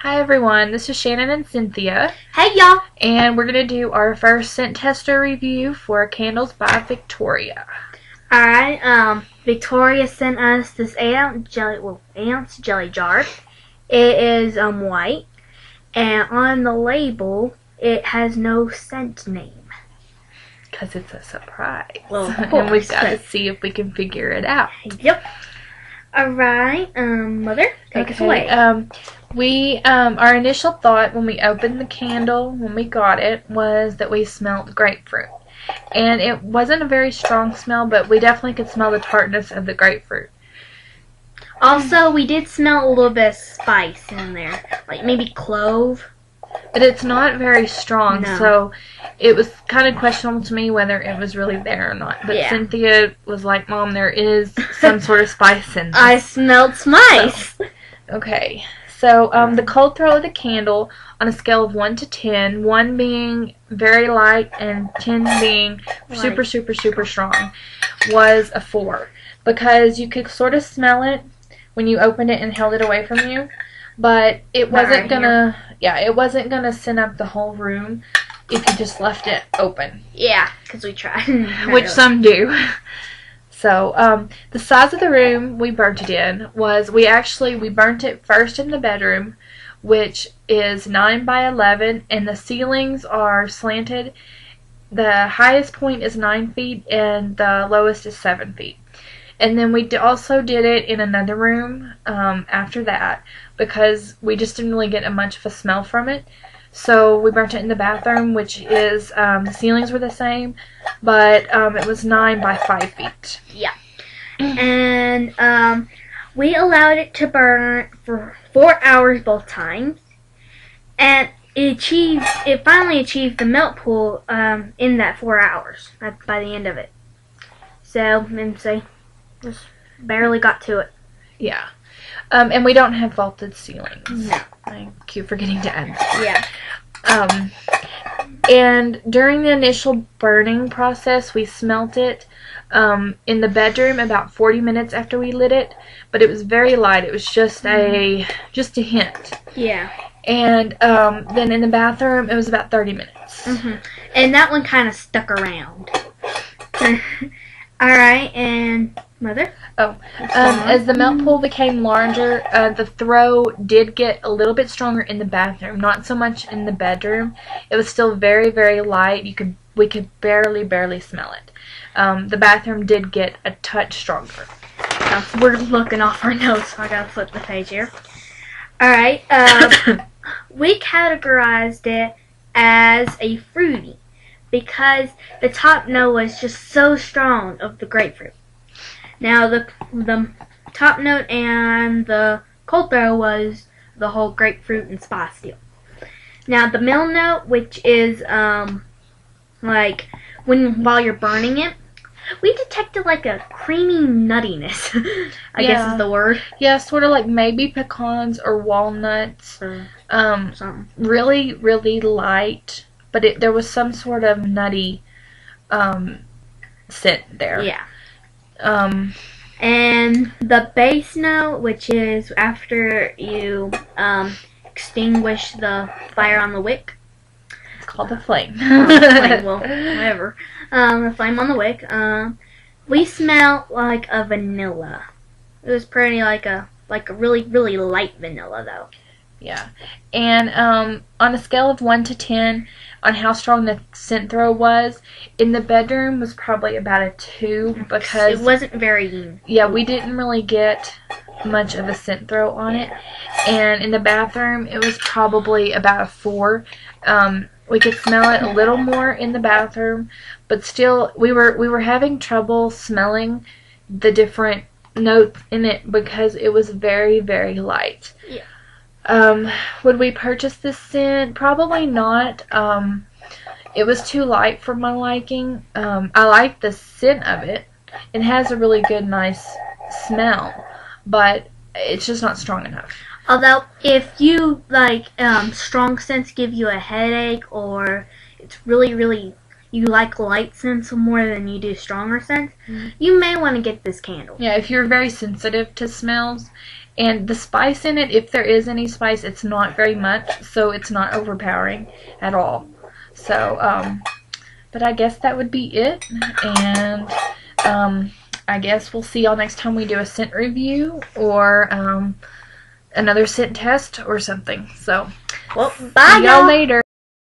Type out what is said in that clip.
Hi everyone, this is Shannon and Cynthia, Hey y'all! and we're going to do our first scent tester review for Candles by Victoria. Alright, um, Victoria sent us this 8 ounce jelly, well, 8 ounce jelly jar. It is, um, white, and on the label, it has no scent name. Because it's a surprise. Well, and we've got to see if we can figure it out. Yep. Alright, um, Mother, take us away. Um, we, um, our initial thought when we opened the candle, when we got it, was that we smelled grapefruit. And it wasn't a very strong smell, but we definitely could smell the tartness of the grapefruit. Also, we did smell a little bit of spice in there, like maybe clove. But it's not very strong, No. so it was kind of questionable to me whether it was really there or not. But Yeah. Cynthia was like, Mom, there is some sort of spice in this. I smelled spice. Okay. So um, the cold throw of the candle on a scale of 1 to 10, 1 being very light and 10 being super, super, super strong, was a 4. Because you could sort of smell it when you opened it and held it away from you. But it wasn't right gonna, yeah, it wasn't gonna send up the whole room if you just left it open Yeah, because we tried. which some do. So, um, the size of the room we burnt it in was we actually we burnt it first in the bedroom, which is nine by eleven, and the ceilings are slanted. The highest point is nine feet, and the lowest is seven feet. And then we also did it in another room um, after that because we just didn't really get a much of a smell from it. So we burnt it in the bathroom, which is um, the ceilings were the same, but um, it was nine by five feet. Yeah, and um, we allowed it to burn for four hours both times, and it achieved. It finally achieved the melt pool um, in that four hours by, by the end of it. So, and say, just barely got to it. Yeah. Um, and we don't have vaulted ceilings. No. Thank you for getting to end. that. Yeah. Um, and during the initial burning process, we smelt it um, in the bedroom about 40 minutes after we lit it, but it was very light. It was just a just a hint. Yeah. And um, then in the bathroom, it was about 30 minutes. hmm And that one kind of stuck around. All right, and mother. Oh, Um, as the melt pool became larger, uh, the throw did get a little bit stronger in the bathroom. Not so much in the bedroom. It was still very, very light. You could we could barely, barely smell it. Um, the bathroom did get a touch stronger. Uh, we're looking off our notes, so I gotta flip the page here. Alright, um, we categorized it as a fruity because the top note was just so strong of the grapefruit. Now, the, the top note and the cold throw was the whole grapefruit and spice deal. Now, the middle note, which is um, like when while you're burning it, we detected like a creamy nuttiness. I guess is the word. yeah, sort of like maybe pecans or walnuts. Or Um, something. really, really light, but it, there was some sort of nutty um, scent there. Yeah. Um, And the base note, which is after you um, extinguish the fire on the wick, it's called the flame. flame, well, whatever, um, the flame on the wick, um, we smell like a vanilla. It was pretty like a like a really really light vanilla though. Yeah. And um, on a scale of 1 to 10, on how strong the scent throw was, in the bedroom was probably about a 2 because, it wasn't very yeah, we didn't really get much of a scent throw on it. And in the bathroom, it was probably about a 4. Um, we could smell it a little more in the bathroom, but still, we were we were having trouble smelling the different notes in it because it was very very light. Yeah. Um, would we purchase this scent? Probably not. Um, it was too light for my liking. Um, I like the scent of it. It has a really good, nice smell, but it's just not strong enough. Although, if you like um, strong scents give you a headache, or it's really, really you like light scents more than you do stronger scents, Mhm. you may want to get this candle. Yeah, if you're very sensitive to smells And the spice in it, if there is any spice, it's not very much, so it's not overpowering at all. So, um, but I guess that would be it. And um, I guess we'll see y'all next time we do a scent review or um, another scent test or something. So, Well, bye, y'all y'all. later.